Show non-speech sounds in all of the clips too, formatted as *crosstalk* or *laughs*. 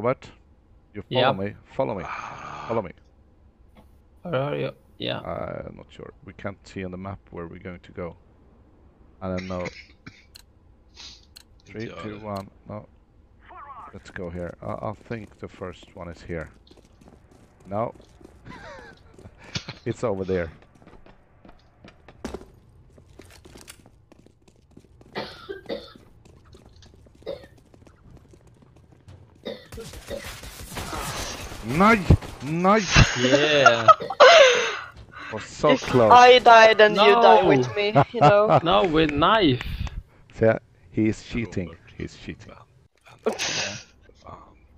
Bitch. Robert, you follow Yeah. me. Follow me. Follow me. Where are you? Yeah. I'm not sure. We can't see on the map where we're going to go. I don't know. *laughs* Three, jag two, det. one. No. Let's go here. I, I think the first one is here. No. *laughs* it's over there. Nej! Nej! Yeah. *laughs* Was so if close. I died and you die with me, you know. *laughs* no, with knife. See, he's cheating. He's cheating. *laughs*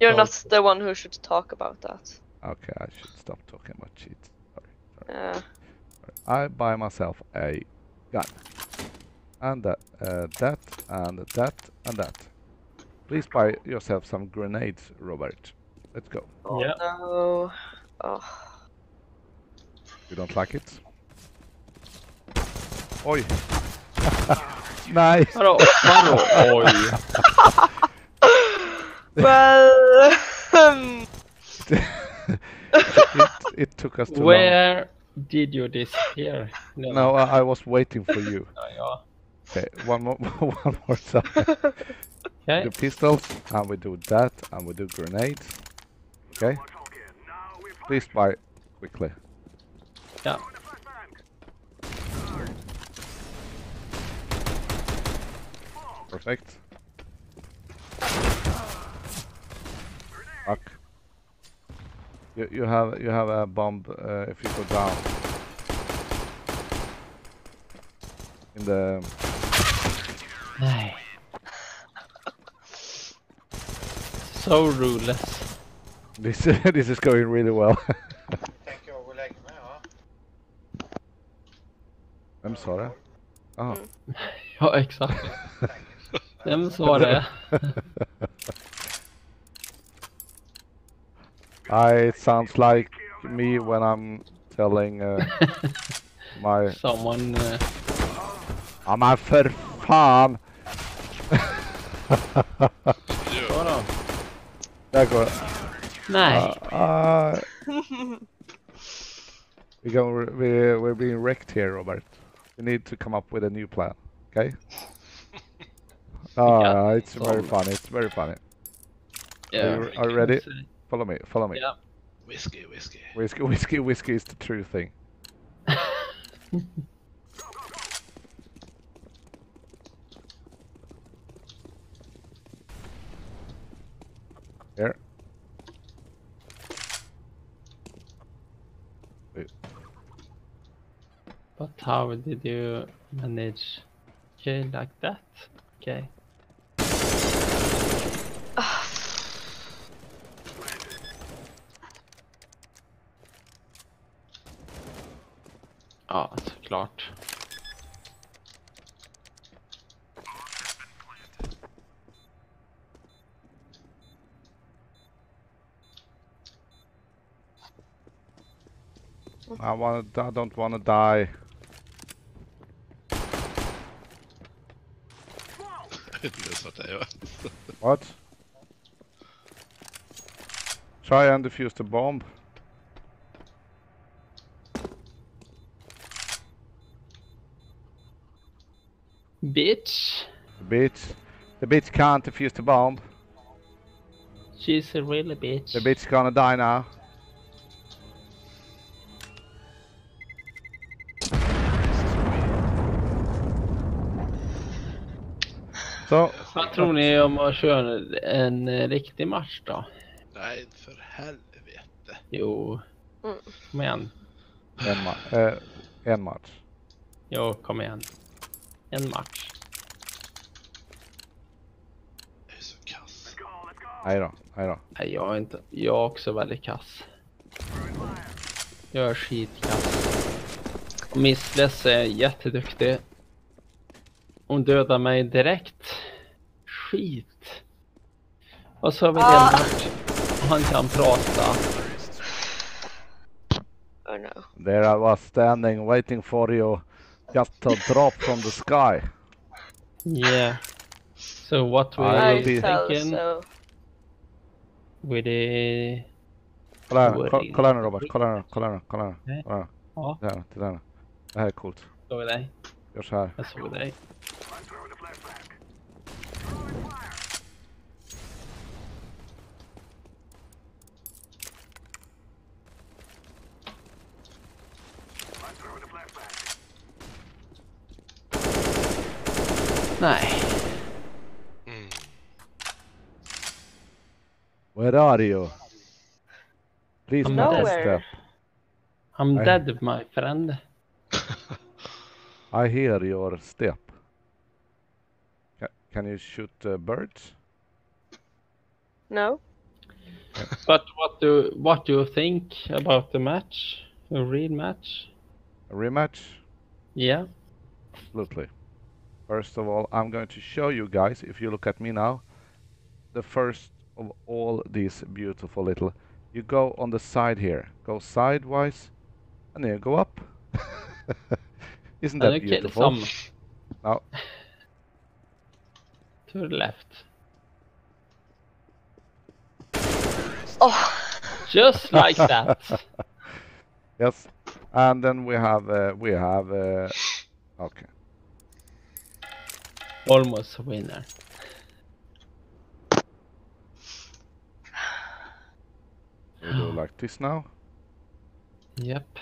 You're not the one who should talk about that. Okay, I should stop talking about cheats. Sorry. Yeah. I buy myself a gun. And that, uh, that, and that, and that. Please buy yourself some grenades, Robert. Let's go. Yeah. No. Oh. You don't like it? Oj! *laughs* nice! Vadå? Vadå? Oj. Well. um, *laughs* it, it took us too long. Where did you disappear? *laughs* No, I, I was waiting for you. Ja, ja. Okay, one more, one more time. Okay. do pistols, and we do that, and we do grenades. Okay? Please buy quickly. Yeah. Perfect. Fuck. You you have you have a bomb uh, if you go down. In the Nej. *laughs* So ruleless. This *laughs* this is going really well. *laughs* I'm sorry. och lägga mig va? Vem sa? *laughs* Ah. Ja, exakt. Vem sa det? I it sounds like me when I'm telling uh, my Someone... Uh, Ja men för fan! vadå? Där går det. Nej. Ah, *laughs* we go, we, we're being wrecked here, Robert. We need to come up with a new plan, okay? *laughs* Ah, Yeah, it's very funny. It's very funny. Yeah. you- are you ready? Follow me. Follow me. Yeah. Whiskey, whiskey. Whiskey, *laughs* whiskey, whiskey is the true thing. Here. But how did you manage? Okay, like that? Okay. Ah, ja, såklart. I want. I don't want to die. det är så att det är. What? Try and defuse the bomb. Bitch! The bitch. The bitch can't defuse the bomb. She's a really bitch. The bitch gonna die now. Så, Vad tror ni om att köra en eh, riktig match då? Nej, för helvete. Jo. Mm. Kom igen. en, ma- eh, en match. Jo, kom igen. En match. Jag är så kass. Nej då, nej då. Nej, jag är inte... Jag är också väldigt kass. Jag är skitkass. Och Miss Less är jätteduktig. Hon dödar mig direkt. Skit. Och så har vi Ah. Lennart. Han kan prata. Oh no. There I was standing waiting for you just to drop from the sky. Yeah. So what we I fell thinking? so. With the... Kolla här, kolla här nu Robert, kolla här nu, kolla här nu, kolla här nu. Kolla här. Ja, Titta här nu, titta här nu. Det här är coolt. såg dig. Gör så här. Jag såg dig. Nej. Mm. Where are you? Please I'm not nowhere. step. I'm Nej. dead my friend. *laughs* I hear your step. Ca can you shoot uh, birds? No? *laughs* But what do what do you think about the match? A real match? A rematch? Yeah. Absolutely. First of all, I'm going to show you guys, if you look at me now, the first of all these beautiful little... You go on the side here. Go sidewise, and then you go up. *laughs* Isn't And that you kill beautiful? some. *laughs* No. To the left. Oh! Just like that. *laughs* Yes. And then we have, uh, we have, uh, okay. Almost a winner. We do like this now. Yep.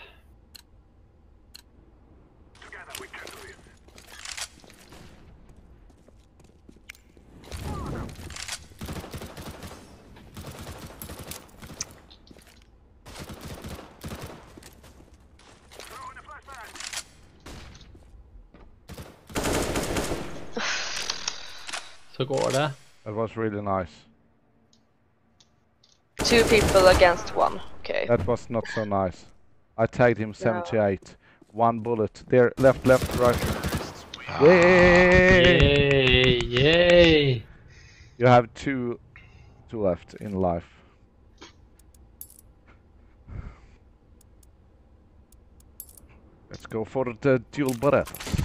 Går det. That was really nice. Two people against one. Okay. That was not so nice. I tagged him 78. One bullet. There, left, left, right. Ah. Yay! Yay! Yay! You have two, two left in life. Let's go for the dual bullets.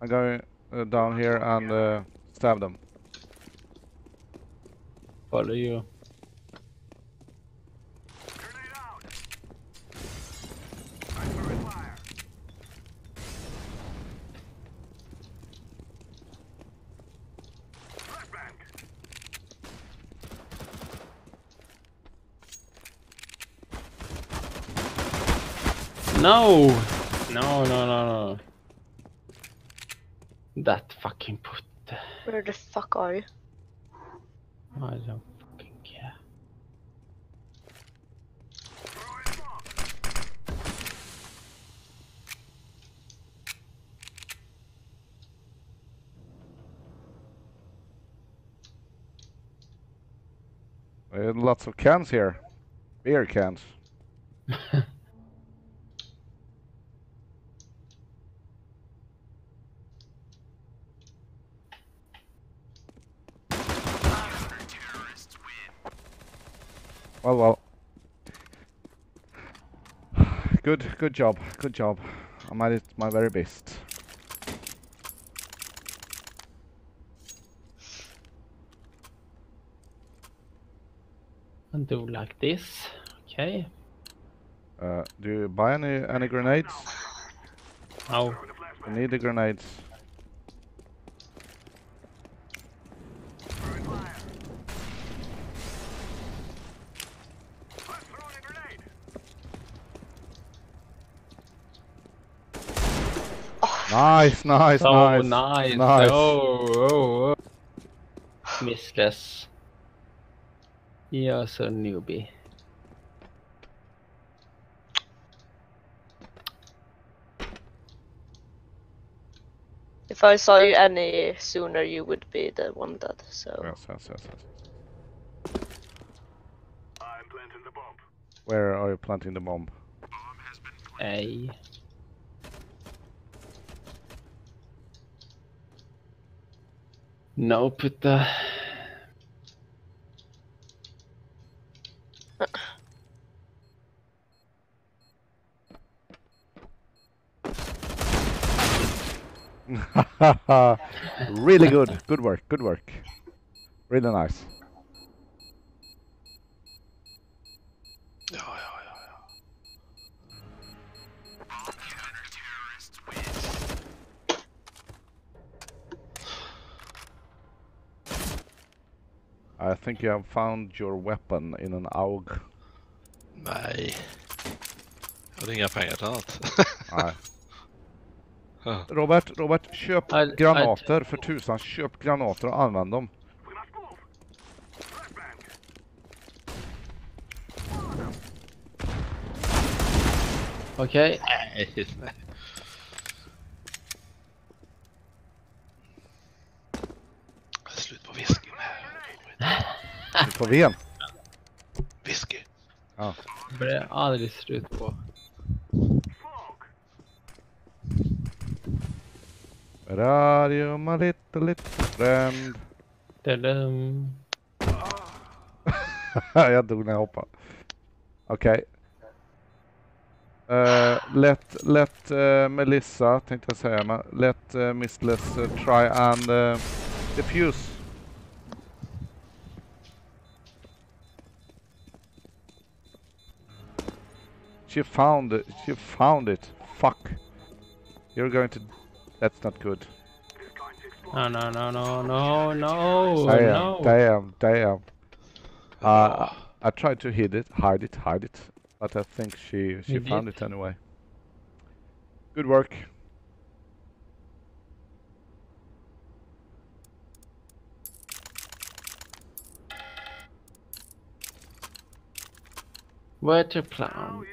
I'm going uh, down here and uh, stab them. Follow you. No! No, no, no, no. That fucking put. Where the fuck are you? I don't fucking care. Lots of cans here. Beer cans. *laughs* Well, well. Good, good job, good job. I made it my very best. And do like this. Okay. Uh, do you buy any any grenades? Now. I need the grenades. Nice, nice, So nice. nice. nice. Oh, oh, oh. Missless. You're so newbie. If I saw you any sooner, you would be the one dead. So Yes, yes, yes, yes. Where are you planting the bomb? A. No, put the. *laughs* really good. Good work. Good work. Really nice. I think you have found your weapon in an AUG. Nej. Jag hade inga pengar till annat. Nej. *laughs* Robert, Robert, köp I- I- granater för tusan. Köp granater och använd dem. Okej. Nej, nej. Slut på whiskyn här. Vi en. Whisky. Det blir aldrig slut på. Where are you my little little friend? Dadum. *laughs* jag dog när jag hoppade. Okej. Eh, let let eh, Melissa tänkte jag säga, men let uh, Miss Les eh, try and uh, defuse. She found it. She found it. Fuck. You're going to. That's not good. No, no, no, no, no, no, Damn, no. damn, damn. Uh, I tried to hide it, hide it, hide it, but I think she she You found did. it anyway. Good work. Where to plant?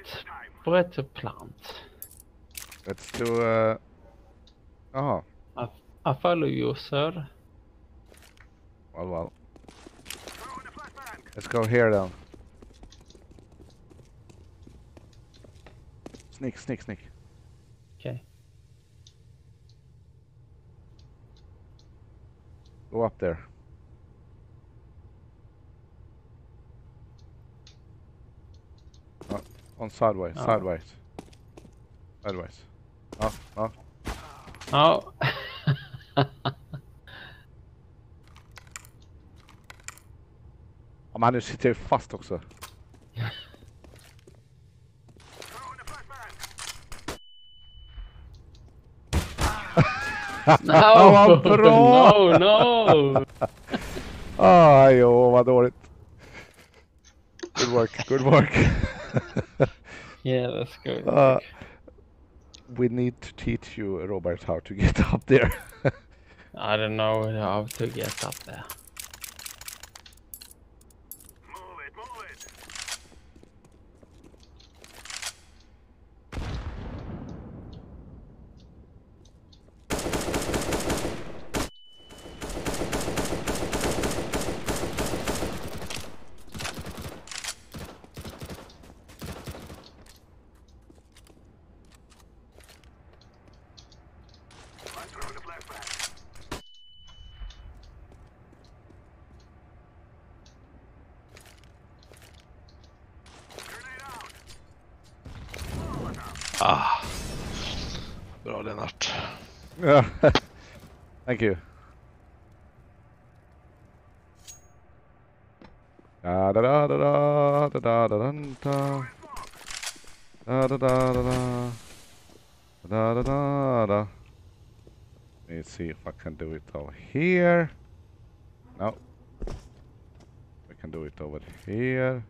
Where to plant? Let's do. Uh... Oh, I follow you, sir. well, well. Let's go here then. Sneak, sneak, sneak. Okay. Go up there. Uh, on sideways, Oh. sideways. Sideways. No, no. *laughs* Oh. Ja, men nu sitter jag ju fast också. no! vad bra! No, no! Aj, åh, vad dåligt. Good work, good work. *laughs* Yeah, that's good. Uh, we need to teach you, Robert, how to get *laughs* up there. I don't know how to get up there. Ah. Bra Lennart. Yeah. Thank you. Da da da da da da da da da da da da da da da da da da. Let me see if I can do it over here. No. We can do it over here.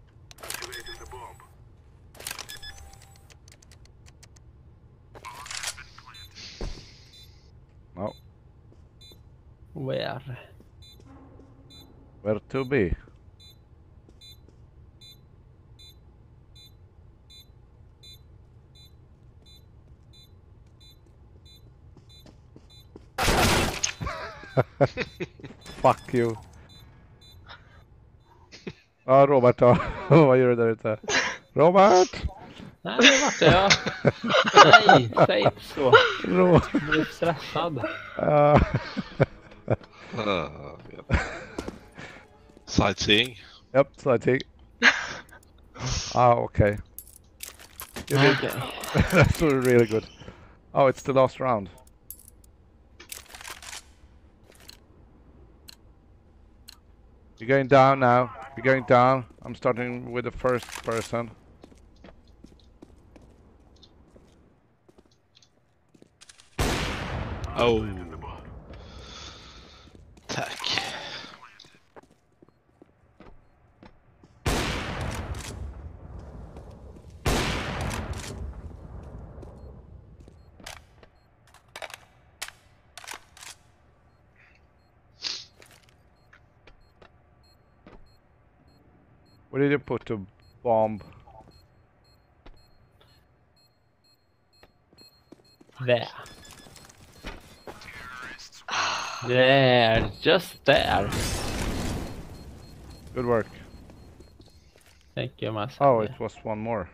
No. Where? Where to be? *laughs* Fuck you. Ja, Robert då. *laughs* Vad gör du där ute? Robert! Nej, det vart det ja. Nej, säg inte så. Ro Jag blir stressad. Ja. Ah, ja. Sightseeing. Yep, sighting. Ah, okay. You did. Okej. That's *laughs* really good. Oh, it's the last round. You're going down now. You're going down. I'm starting with the first person. Oh. Where did you put the bomb? There. There, just there. Good work. Thank you, son. Oh, it was one more.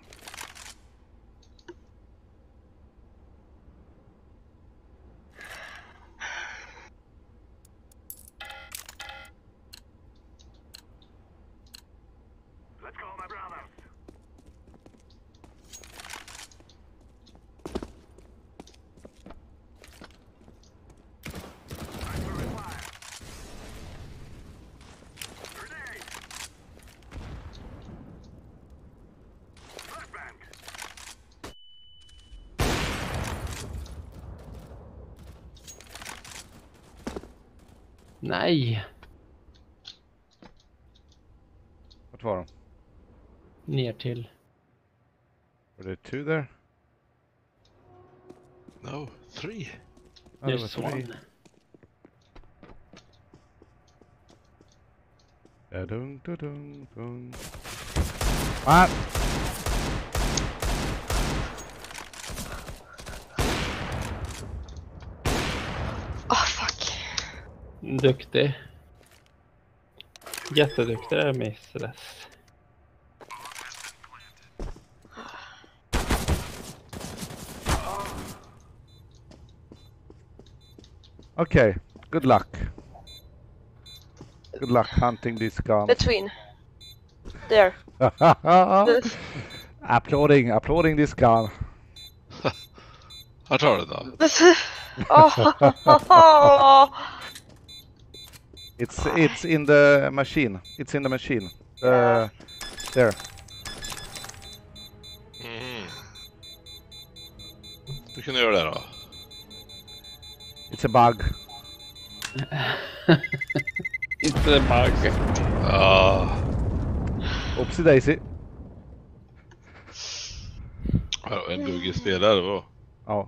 Nej, Vart var de? ner till. Were there two there? No, three. Oh, there There's were three. one. Da-dun, da-dun, dun. Ah! Duktig. Jätteduktig där, Missles. Okay, good luck. Good luck hunting this gun. Between. There. *laughs* applauding, applauding this gun. Här tar du då. *laughs* *laughs* oh. It's it's in the machine. It's in the machine. Uh, there. Mm. Du kunde göra det då. It's a bug. *laughs* It's a bug. Ja. Oopsie daisy. Ja, En duggig spelare då. Oh,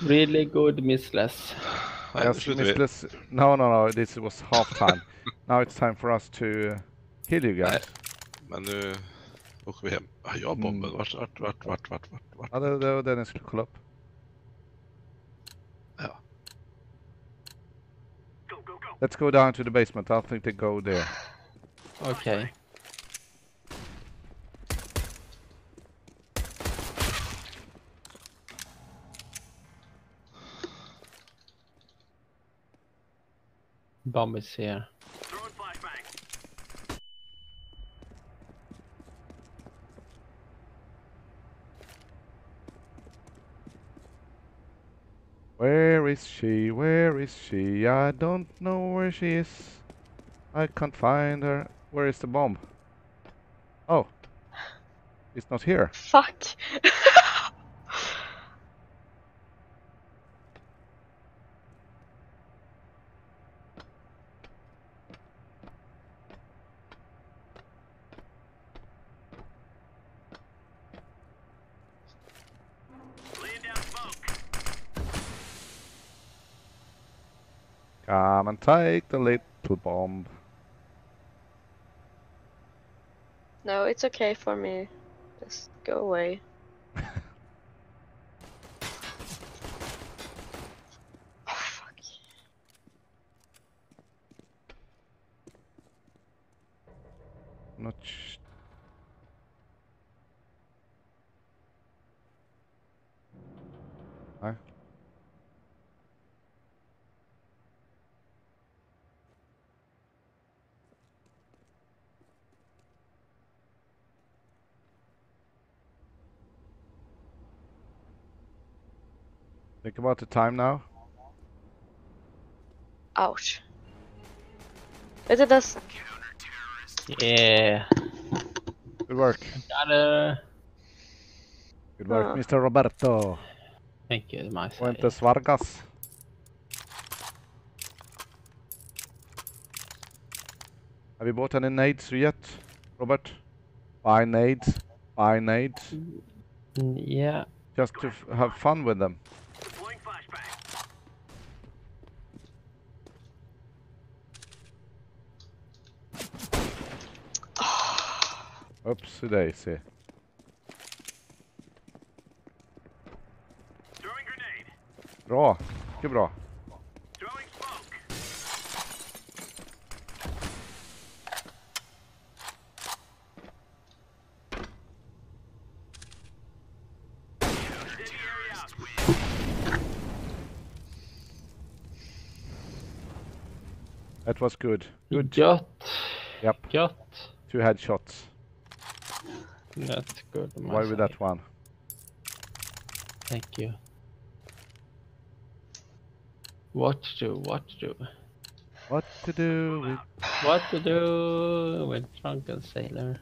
Really good Missles. Nej, nu yes, slutar No, no, no. This was half time. *laughs* now it's time for us to uh, kill you guys. Men nu åker vi hem. Ah, jag har bomben. Mm. Vart, vart, vart, vart, vart, vart, vart? Ja, det, det var den jag skulle kolla upp. Ja. Let's go down to the basement. I think they go there. Okej. Bomb is here. Where is she? Where is she? I don't know where she is. I can't find her. Where is the bomb? Oh. It's not here. Fuck. *laughs* Come and take the little bomb. no, it's okay for me. Just go away. Oh, fuck. Not sh- Nej. Think about the time now. Ouch. Vet du das? Yeah. Good work. Got it. Good work, Ja. Mr. Roberto. Thank you, my side. Fuentes Vargas. Have you bought any nades yet, Robert? Buy nades. Buy nades. Yeah. Just to f- have fun with them. Oopsie daisy. Bra. Mycket bra. That was good. Good. Gött. Yep. Gött. Two headshots. That's good. on my Why with that one? Thank you. What to do? What to do? What to do with What to do with drunken sailor?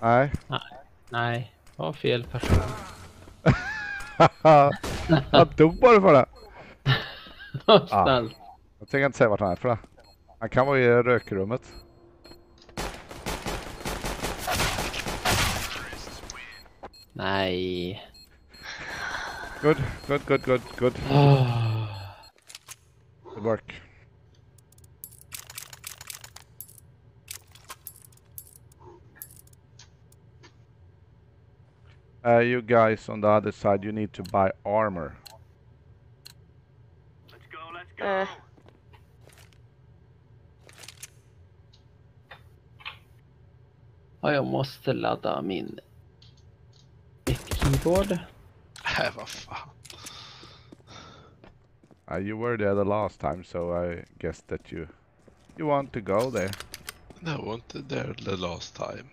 Nej. Nej. Nej, det var fel person. Han dog bara för det. *laughs* Snällt. Jag tänker inte säga vart han är för det. Han kan vara i rökrummet. Nej. Good, good, good, good, good. Oh. Good work. Uh, you guys on the other side, you need to buy armor. Eh, Ja, jag måste ladda min mitt keyboard. Nej, *laughs* vad fan. Uh, you were there the last time, so I guess that you you want to go there. No, I wasn't there the last time.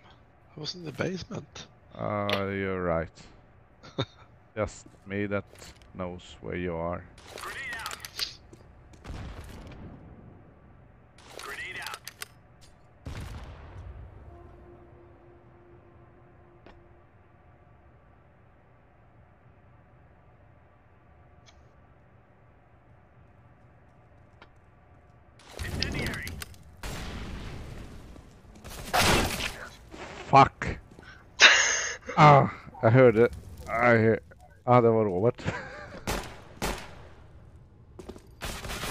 I was in the basement. Uh, you're right. *laughs* Just me that knows where you are. Fuck! Jag hörde. I hear. Ah, det var Robert.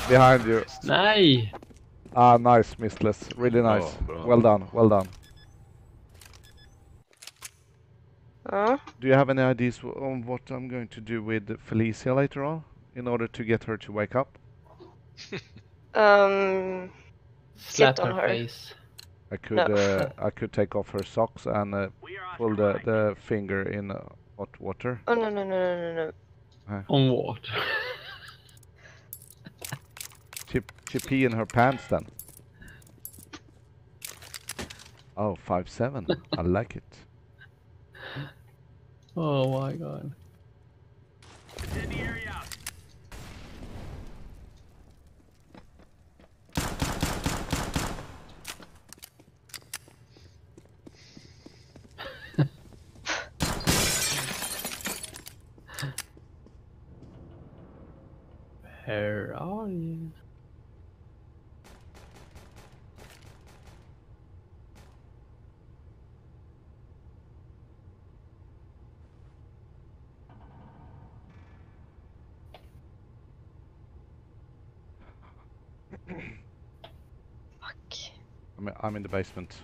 Behind you. Nej! Ah, nice, Mistless. Really nice. Ja, bra. well done, well done. ja. Do you have any ideas on what I'm going to do with Felicia later on? In order to get her to wake up? Um, Slap on her her. face. I could No. uh, *laughs* I could take off her socks and uh, pull the, the finger in uh, hot water. oh no no no no no no. On what? *laughs* Chip, chip pee in her pants then. Oh, five seven. I like it. *laughs* Oh my god. Where are you? Fuck. I'm, I'm in the basement.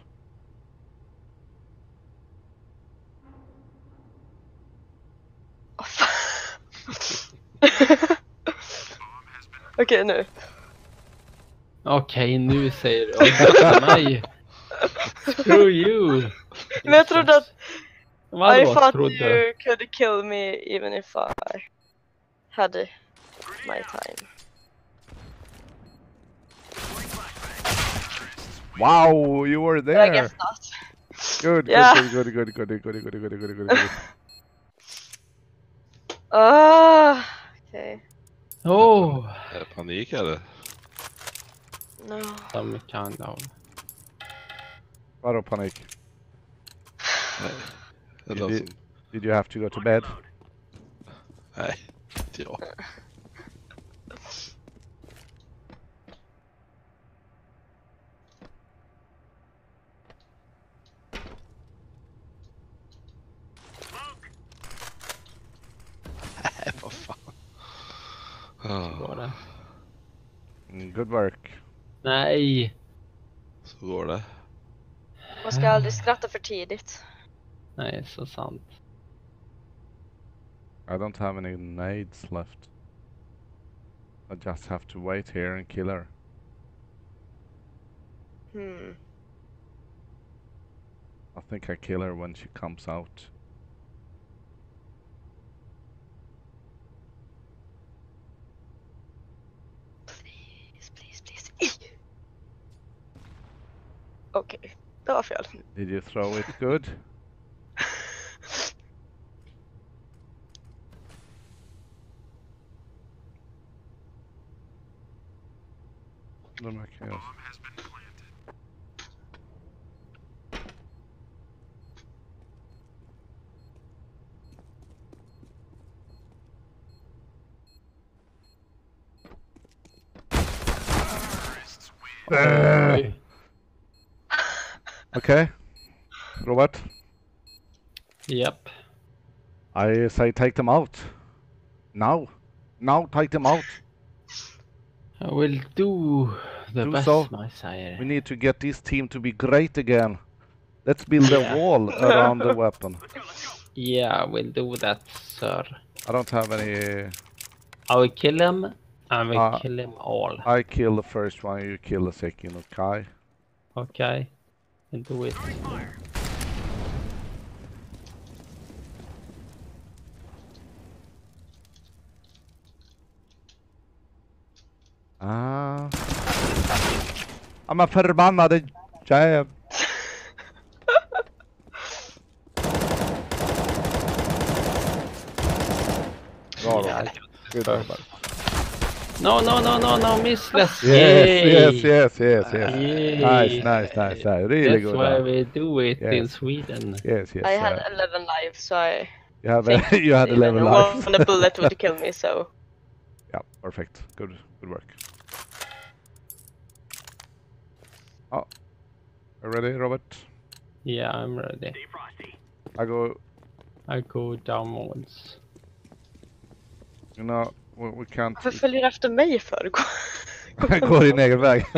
Oh, fan. *laughs* *laughs* Okej nu. Okej, nu säger du åt mig. Screw you! Men jag trodde att- I thought trodde? you could kill me even if I had my time. Wow, you were But I guess not. Good, Yeah. good, good, good, good, good, good, good, good, good, good, good, good. Ah, okay. Oh! Är det panik eller? No. Some kind of. Vadå panik? Nej. Det Det- låter som... Did you have to go to bed? Nej, inte jag. Var Ah, det? Good work. Nej! så går det. Man ska aldrig skratta för tidigt. Nej, så sant. I don't have any nades left. I just have to wait here and kill her. Hmm. I think I kill her when she comes out. Okej, det var fel. Did you throw it good? De här kan jag... Oj. Okay. Robert, Yep. I say take them out. Now. Now take them out. I will do the Do best, so. my sire. We need to get this team to be great again. Let's build a wall *laughs* around the weapon. Yeah, we'll do that, sir. I don't have any... I will kill him. I will Uh, kill him all. I kill the first one, you kill the second, okay? Okay? and do it. Ah. Ama förbannade jäv. Bra Robert. Gud. No, no, no, no, no, missless. Yes, Yay! yes, yes, yes, yes. Yay! Nice, nice, nice, nice. Really That's good. why one. we do it in Sweden. Yes, yes. I had uh, 11 lives, so I you have think a, *laughs* you had even 11 lives. one bullet would *laughs* kill me, so Yeah, perfect. Good, good work. Oh, you ready, Robert? Yeah, I'm ready. I go. I go downwards. You know, we, we can't. varför följer du efter mig för? Gå- *laughs* Går din egen väg. *laughs*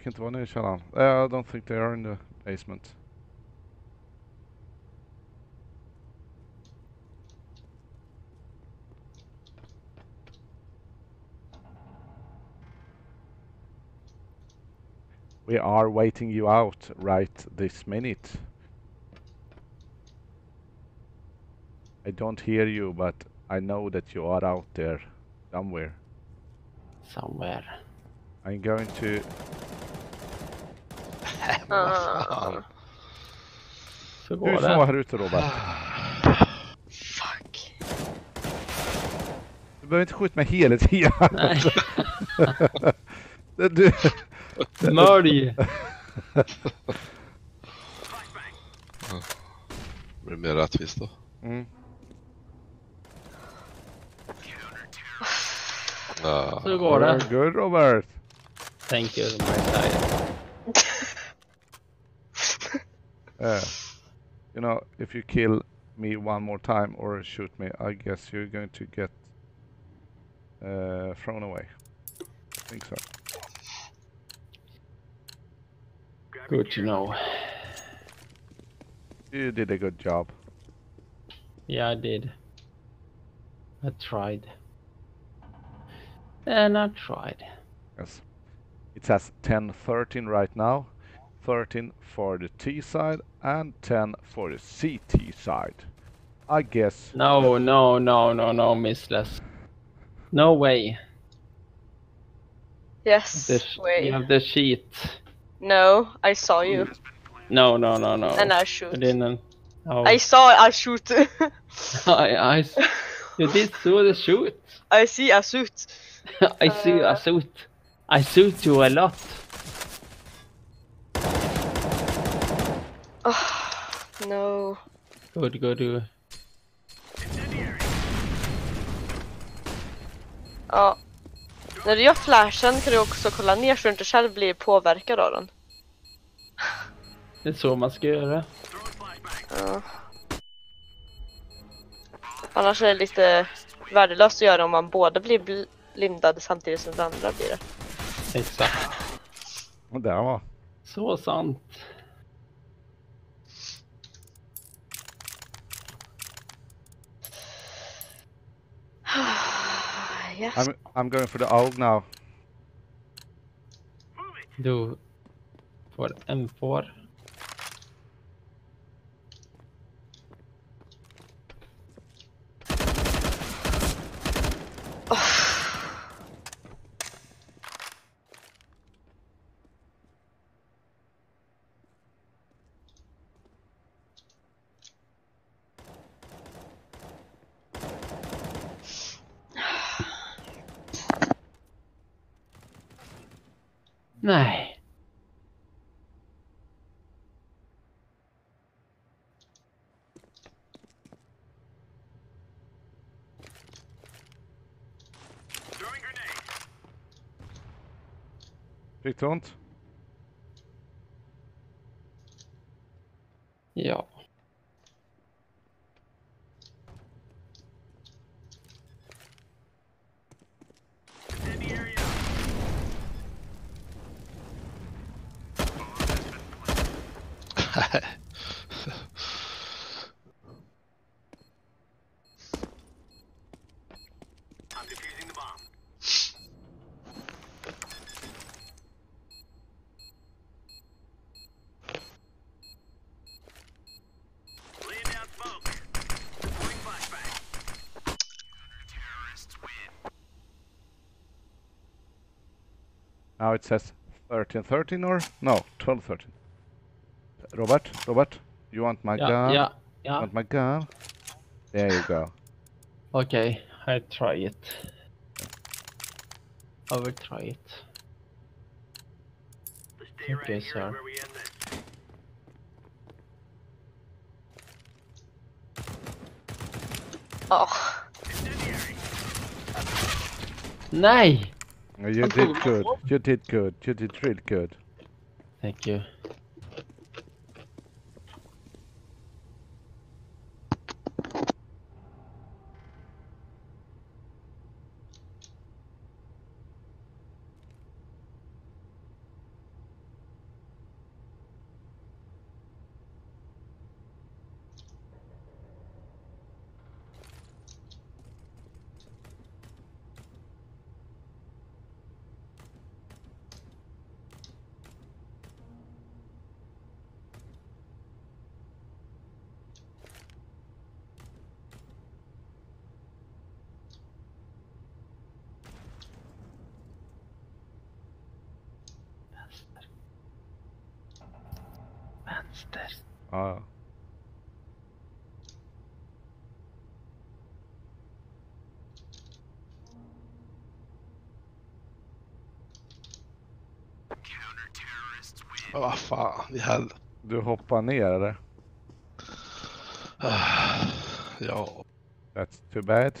Verkar inte vara nere i källaren. Uh, I don't think they are in the basement. We are waiting you out right this minute. I don't hear you, but I know that you are out there somewhere. Somewhere. I'm going to Ah, Så Du går det. här ute Robert. fuck. Du behöver inte skjuta mig hela tiden. Nej. *laughs* du, Mörj! Det *laughs* blir mer rättvist då. mm. Så går det. Good Robert! Thank you, my side. Uh, you know, if you kill me one more time or shoot me, I guess you're going to get uh, thrown away. I think so. Good to know. You did a good job. Yeah, I did. I tried. And I tried. Yes. It says 10 13 right now. 13 for the T side and 10 for the CT side. I guess No, no, no, no, no, missless. No way. Yes. The sh- Wait. You have the sheet. No, I saw you. No, no, no, no. And I I shoot. didn't. Oh, I saw I shoot. *laughs* I, I s- you did so the shoot. I see a suit. *laughs* I see Uh. I suit. I suit you a lot. No. Good, good. good. Ja. När du gör flashen kan du också kolla ner så du inte själv blir påverkad av den. Det är så man ska göra. Ja. Annars är det lite värdelöst att göra om man både blir bl- blindad samtidigt som den andra blir det. Exakt. Och där var. Så sant. Yes. I'm I'm going for the AUG now. Du får M4. Nej. Fick du ont? Ja. Now it says 13 13 or no 12 13. Robert, Robert, you want my Ja, gun? Yeah, ja. Want my gun? There you go. Okay, I try it. I will try it. Okay, sir. Oh. You Nej! I'm did good. You did good. You did really good. Thank you. Vad fan i helvete. Du hoppar ner eller? *sighs* Ja. That's too bad.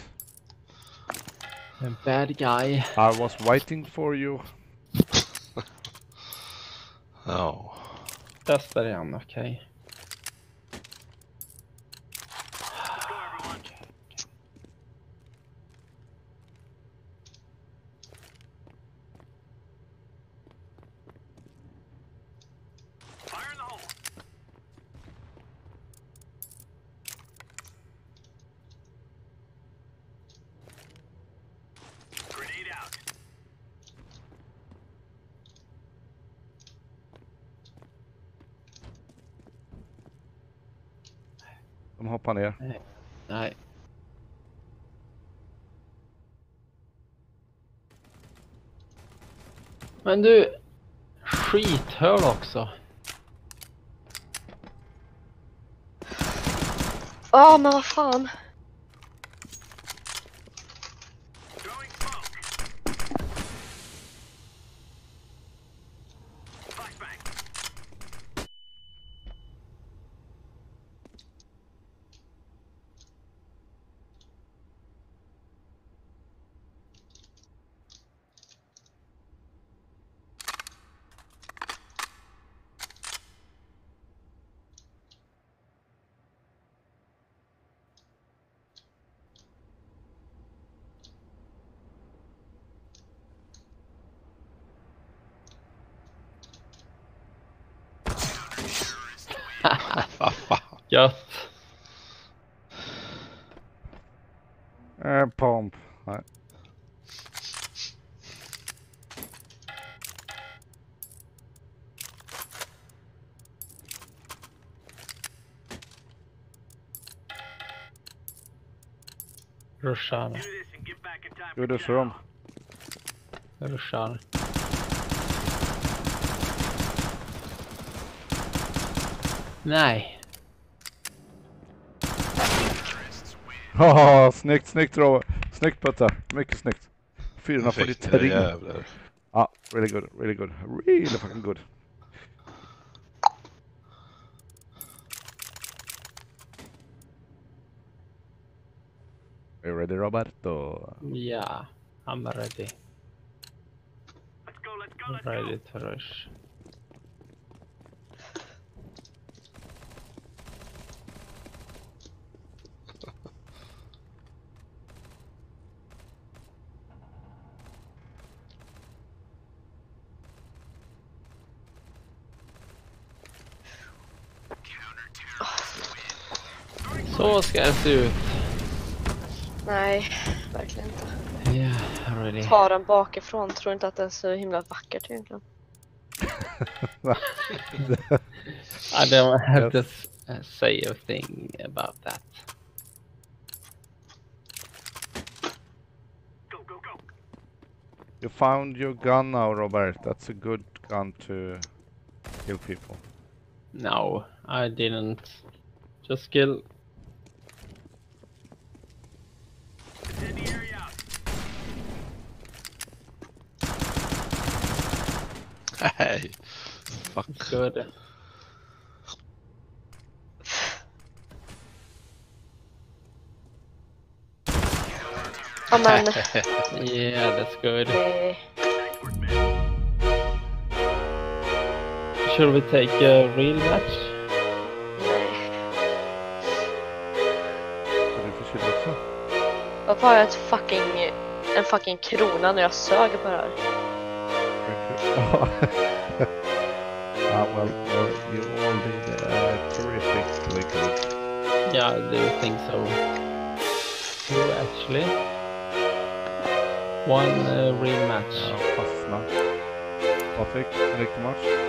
A bad guy. I was waiting for you. *laughs* Ja. Testar igen, okej. De hoppar ner. Nej. Men du, skithöl också. Ja, men vad fan. Ruschar. Gjorde så de. Ruschar. Nej. Haha, snyggt, snyggt Robert. Snyggt Putta. Mycket snyggt. Fick ni 443. jävlar. Ja, really good, really good. Really fucking good. You ready Roberto? Yeah, I'm ready. Let's go, let's go, let's ready to rush. Så ska det se ut. Nej, verkligen inte. Yeah, ready. Ta den bakifrån. Tror inte att det är så himla vackert egentligen. I don't have to say a thing about that. You found your gun now Robert. That's a good gun to kill people. No, I didn't. Just kill. Nej. Fuck. Good. Ja men, Yeah, that's good. det... Should we take a real match? Är du förkyld också? Varför har jag ett fucking... En fucking krona när jag sög på det här? *laughs* ah, well, well, you all did uh, terrifically good. Yeah, I do think so. Two actually. One uh, real match. Ja, fastna. Patrik, much.